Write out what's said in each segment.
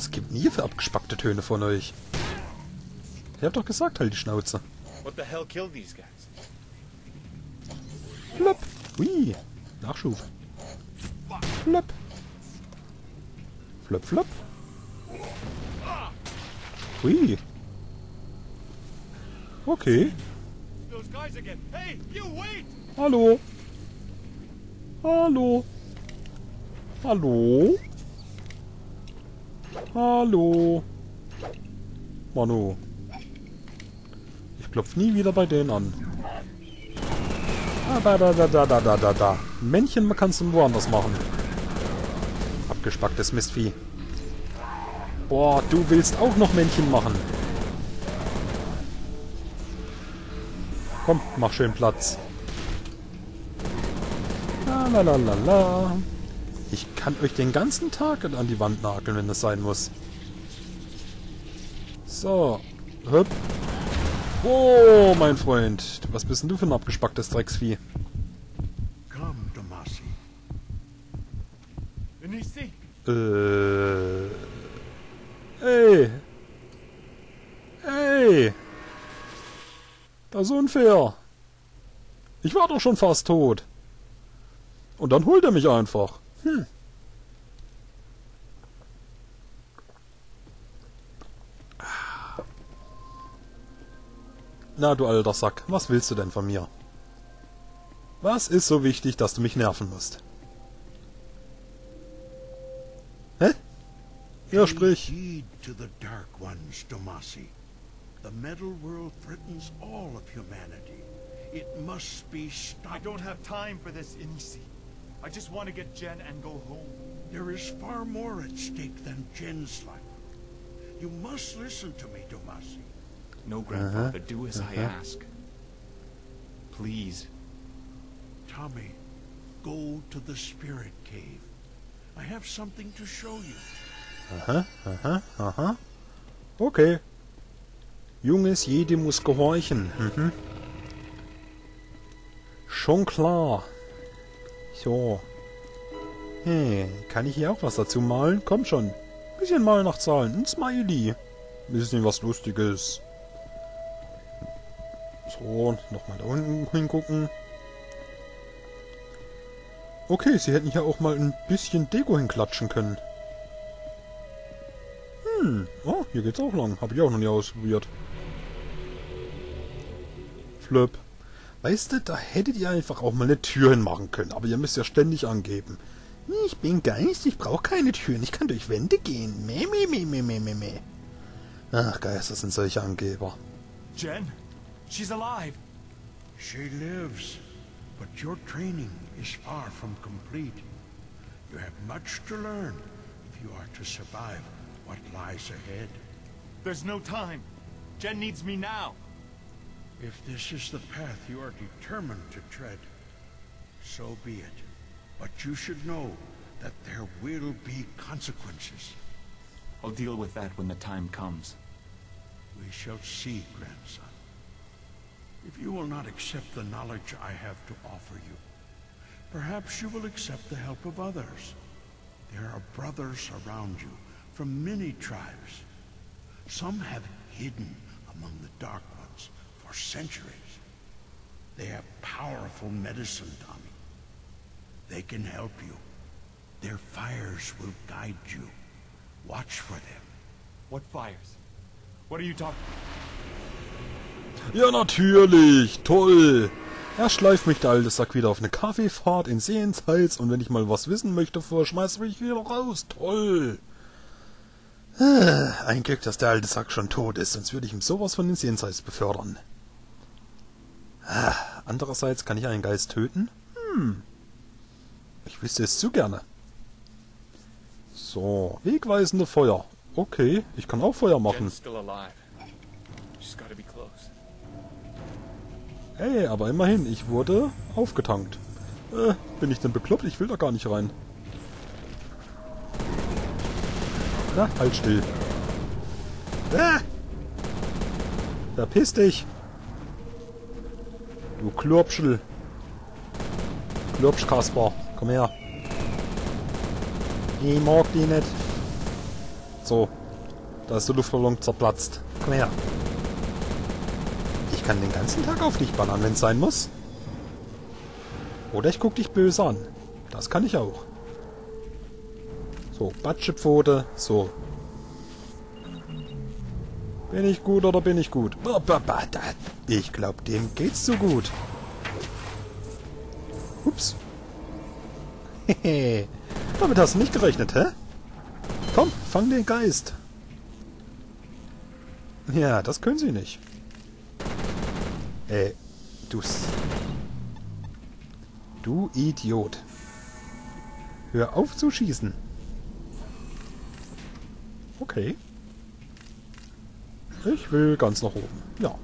Was gibt denn hier für abgespackte Töne von euch? Ich hab doch gesagt, halt die Schnauze. What the hell killed these guys? Flop. Hui. Nachschub. Flop. Flop, flop. Hui. Okay. Hallo. Hallo. Hallo. Hallo. Manu. Ich klopf nie wieder bei denen an. Ah, da, da, da, da, da, da, da, da. Männchen kannst du woanders machen. Abgespacktes Mistvieh. Boah, du willst auch noch Männchen machen. Komm, mach schön Platz. La la la la la. Ich kann euch den ganzen Tag an die Wand nageln, wenn das sein muss. So. Hüpp. Oh, mein Freund. Was bist denn du für ein abgespacktes Drecksvieh? Come, Damasi. Nisi, Äh. Ey. Ey. Das ist unfair. Ich war doch schon fast tot. Und dann holt er mich einfach. Hm. Na, du alter Sack, was willst du denn von mir? Was ist so wichtig, dass du mich nerven musst? Hä? Ja, sprich. the metal world threatens all of humanity. It must be I stopped. don't have time for this, Inisi. I just want to get Jen and go home. There is far more at stake than Jen's life. You must listen to me, Damasi. No, uh-huh. Grandfather, do as I uh-huh. ask. Please. Tommy, go to the spirit cave. I have something to show you. Aha, aha, aha. Okay. Junges Jedi muss gehorchen. Mhm. Schon klar. So. Hey, kann ich hier auch was dazu malen? Komm schon. Bisschen malen nach Zahlen. Ein Smiley. Bisschen was Lustiges. So, nochmal da unten hingucken. Okay, sie hätten hier auch mal ein bisschen Deko hinklatschen können. Hm, oh, hier geht's auch lang. Habe ich auch noch nie ausprobiert. Flip. Weißt du, da hättet ihr einfach auch mal eine Tür hinmachen können, aber ihr müsst ja ständig angeben. Ich bin Geist, ich brauche keine Türen, ich kann durch Wände gehen. Meh, meh, meh, meh, meh, meh, meh. Ach, Geister sind solche Angeber. Jen, she's alive. She lives, but your training is far from complete. You have much to learn if you are to survive what lies ahead. There's no time. Jen needs me now. If this is the path you are determined to tread, so be it. But you should know that there will be consequences. I'll deal with that when the time comes. We shall see, grandson. If you will not accept the knowledge I have to offer you, perhaps you will accept the help of others. There are brothers around you from many tribes. Some have hidden among the Dark for centuries. They have powerful medicine, Tommy. They can help you. Their fires will guide you. Watch for them. What fires? What are you talking? Ja, natürlich. Toll. Er schleift mich der alte Sack wieder auf eine Kaffeefahrt in Sehenshals und wenn ich mal was wissen möchte, schmeißt er mich wieder raus. Toll. Ah, Ein Glück, dass der alte Sack schon tot ist, sonst würde ich ihm sowas von den Sehenshals befördern. Andererseits kann ich einen Geist töten? Hm. Ich wüsste es zu gerne. So, wegweisende Feuer. Okay, ich kann auch Feuer machen. Hey, aber immerhin, ich wurde aufgetankt. Äh, bin ich denn bekloppt? Ich will da gar nicht rein. Na, halt still. Ah! Verpiss dich! Du Klurpschel. Klurpschkasper, komm her. Ich mag die nicht. So. Da ist der Luftballon zerplatzt. Komm her. Ich kann den ganzen Tag auf dich ballern, wenn es sein muss. Oder ich guck dich böse an. Das kann ich auch. So, Batschepfote. So. Bin ich gut oder bin ich gut? Ich glaube, dem geht's so gut. Ups. Hehe. Damit hast du nicht gerechnet, hä? Komm, fang den Geist. Ja, das können sie nicht. Äh, du's. Du Idiot. Hör auf zu schießen. Okay. Ich will ganz nach oben. Ja.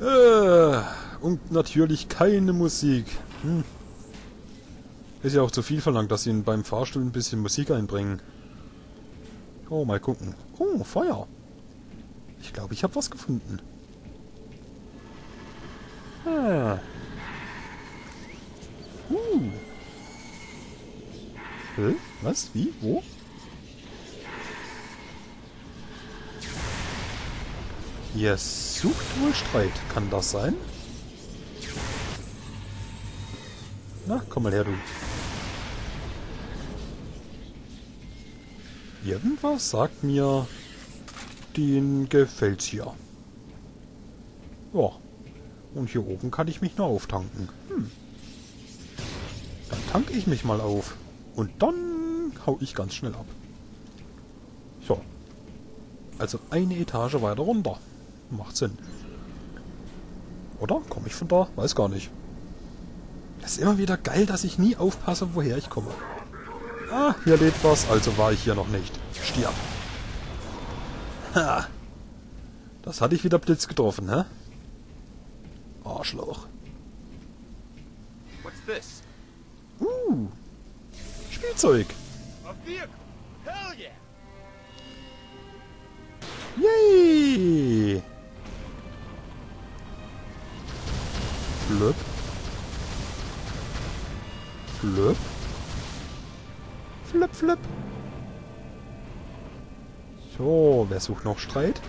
Äh, und natürlich keine Musik. Hm. Ist ja auch zu viel verlangt, dass sie beim Fahrstuhl ein bisschen Musik einbringen. Oh, mal gucken. Oh, Feuer. Ich glaube, ich habe was gefunden. Ah. Hä? Was? Wie? Wo? Ihr sucht wohl Streit. Kann das sein? Na, komm mal her, du. Irgendwas sagt mir, den gefällt's hier. Ja. Und hier oben kann ich mich nur auftanken. Hm. Dann tanke ich mich mal auf. Und dann hau ich ganz schnell ab. So. Also eine Etage weiter runter. Macht Sinn. Oder? Komme ich von da? Weiß gar nicht. Das ist immer wieder geil, dass ich nie aufpasse, woher ich komme. Ah, hier lebt was, also war ich hier noch nicht. Stirb. Ha. Das hatte ich wieder Blitz getroffen, hä? Arschloch. What's this? Spielzeug. Yay! Flip. Flip. Flip, flip. So, wer sucht noch Streit?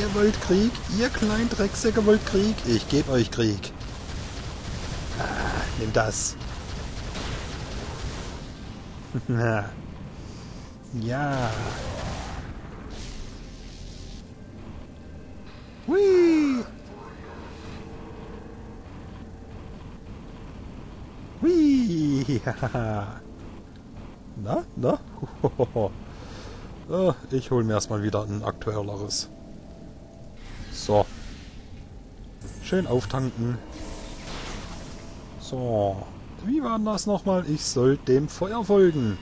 Ihr wollt Krieg? Ihr kleinen Drecksäcke wollt Krieg? Ich geb euch Krieg. Ah, nimm das. Ja. Hui. Hui. Na, na? Ah, ich hol mir erstmal wieder ein aktuelleres. So. Schön auftanken. So. Wie war denn das nochmal? Ich soll dem Feuer folgen.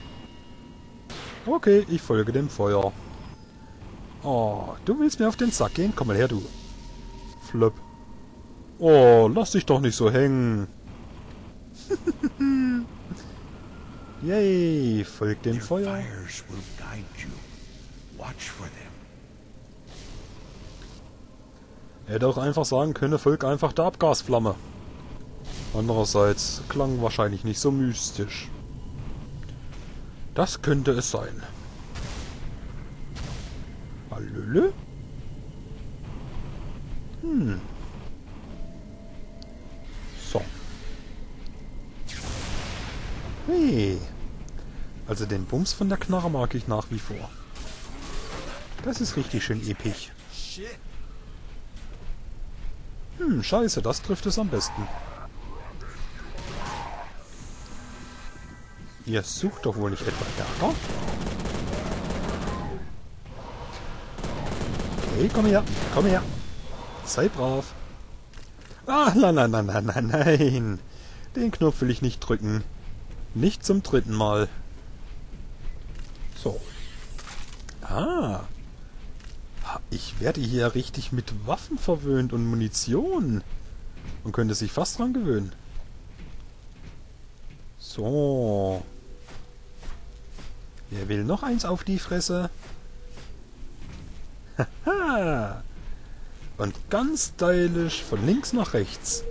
Okay, ich folge dem Feuer. Oh, du willst mir auf den Sack gehen? Komm mal her, du. Flip. Oh, lass dich doch nicht so hängen. Yay, folg dem Their Feuer. Er hätte auch einfach sagen können, folg einfach der Abgasflamme. Andererseits klang wahrscheinlich nicht so mystisch. Das könnte es sein. Hallöle? Hm. So. Hey. Also den Bums von der Knarre mag ich nach wie vor. Das ist richtig schön episch. Hm, scheiße, das trifft es am besten. Ihr sucht doch wohl nicht etwa Ärger? Okay, komm her, komm her. Sei brav. Ah, nein, nein, nein, nein, nein, nein. Den Knopf will ich nicht drücken. Nicht zum dritten Mal. So. Ah. Ich werde hier richtig mit Waffen verwöhnt und Munition. Man könnte sich fast dran gewöhnen. So. Wer will noch eins auf die Fresse? Haha. Und ganz stylisch von links nach rechts.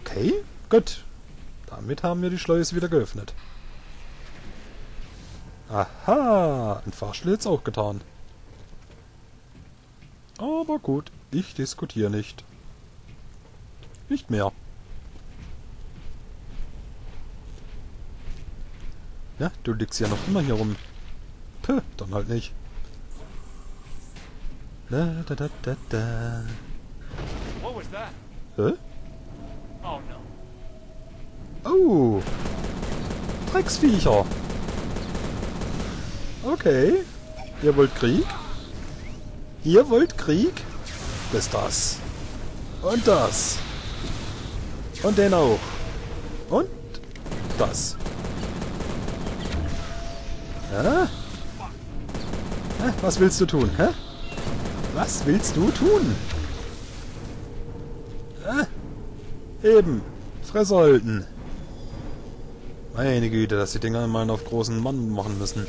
Okay, gut. Damit haben wir die Schleuse wieder geöffnet. Aha, ein Fahrstuhl jetzt auch getan. Aber gut, ich diskutiere nicht. Nicht mehr. Ja, du liegst ja noch immer hier rum. Puh, dann halt nicht. Da, da, da, da, da. What was that? Hä? Oh no. Oh. Drecksviecher. Okay. Ihr wollt Krieg? Ihr wollt Krieg? Bis das. Und das. Und den auch. Und das. Ja? Hä? Was willst du tun, hä? Was willst du tun? Hä? Eben. Fresse halten. Meine Güte, dass die Dinger mal auf großen Mann machen müssen.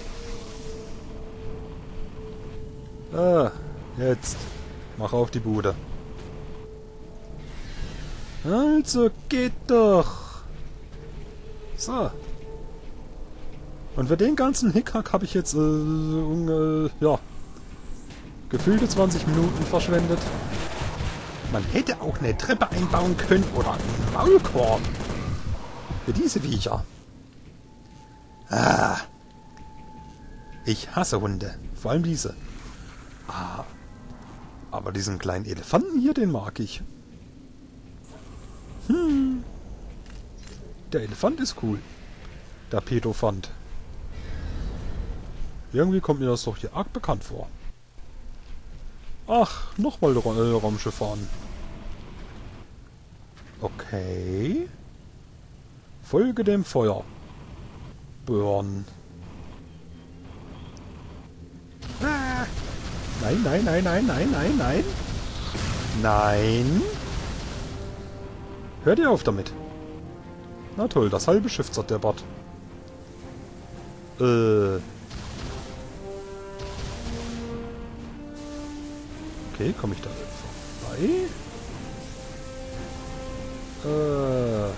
Ah, jetzt. Mach auf die Bude. Also geht doch. So. Und für den ganzen Hickhack habe ich jetzt, äh, äh, ja, gefühlte 20 Minuten verschwendet. Man hätte auch eine Treppe einbauen können oder einen Maulkorb. Für diese Viecher. Ah. Ich hasse Hunde. Vor allem diese. Ah. Aber diesen kleinen Elefanten hier, den mag ich. Hm. Der Elefant ist cool. Der Pedophant. Irgendwie kommt mir das doch hier arg bekannt vor. Ach, nochmal Ra äh, Raumschiff fahren. Okay. Folge dem Feuer. Burn. Ah. Nein, nein, nein, nein, nein, nein, nein. Nein. Hört ihr auf damit. Na toll, das halbe Schiff zerdeppert. Äh. Okay, komme ich da vorbei? Äh.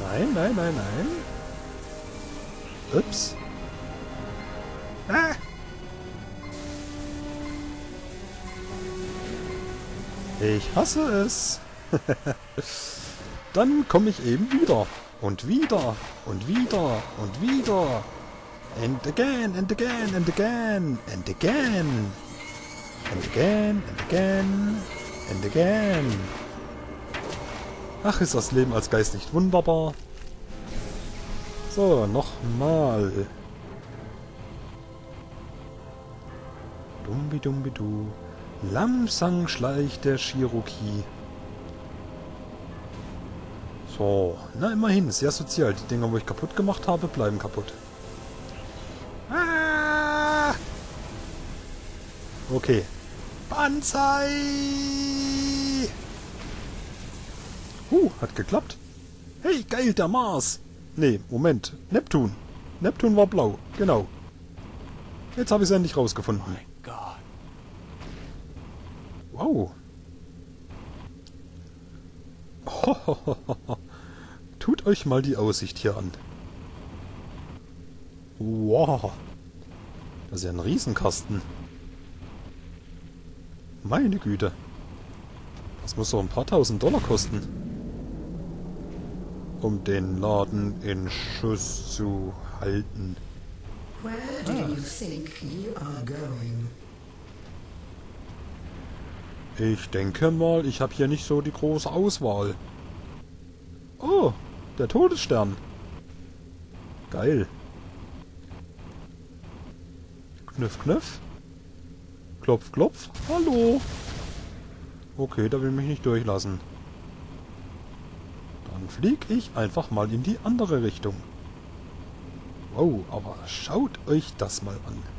Nein, nein, nein, nein. Ups. Ah! Ich hasse es. Dann komme ich eben wieder. Und wieder. Und wieder. Und wieder. And again, and again, and again, and again. And again, and again, and again. Ach, ist das Leben als Geist nicht wunderbar? So, nochmal. Dumbi dumbi du. Lamsang schleicht der Cherokee. So, na immerhin, sehr sozial. Die Dinger, wo ich kaputt gemacht habe, bleiben kaputt. Ah! Okay. Banzai! Huh, hat geklappt. Hey, geil, der Mars! Nee, Moment. Neptun. Neptun war blau, genau. Jetzt habe ich es endlich rausgefunden. My God. Wow. Tut euch mal die Aussicht hier an. Wow. Das ist ja ein Riesenkasten. Meine Güte. Das muss doch ein paar tausend Dollar kosten. Um den Laden in Schuss zu halten. Where do you think you are going? Ich denke mal, ich habe hier nicht so die große Auswahl. Oh, der Todesstern. Geil. Knüff, knüff. Klopf, klopf. Hallo. Okay, der will mich nicht durchlassen. Dann flieg ich einfach mal in die andere Richtung. Wow, aber schaut euch das mal an.